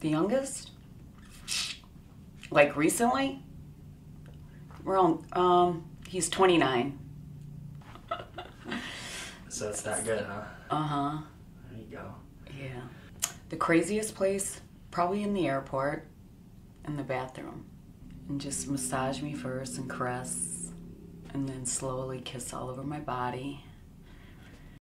The youngest? Like recently? we're on. um, he's 29. So it's that good, huh? Uh huh. There you go. Yeah. The craziest place? Probably in the airport, in the bathroom. And just massage me first and caress, and then slowly kiss all over my body.